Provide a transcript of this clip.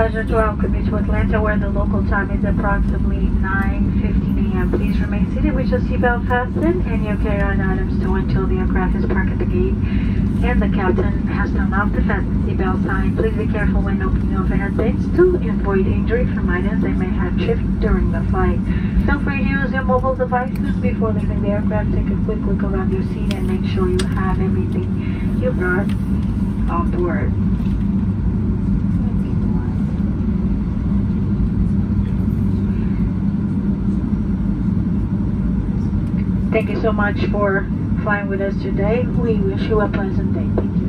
pleasure to welcome you to Atlanta where the local time is approximately 9.15 a.m. Please remain seated with your seatbelt fastened and your carry-on items towed until the aircraft is parked at the gate and the captain has turned off the fasten seatbelt sign. Please be careful when opening overhead bins to avoid injury from items that may have tripped during the flight. Feel free to use your mobile devices before leaving the aircraft. Take a quick look around your seat and make sure you have everything you brought on board. Thank you so much for flying with us today. We wish you a pleasant day.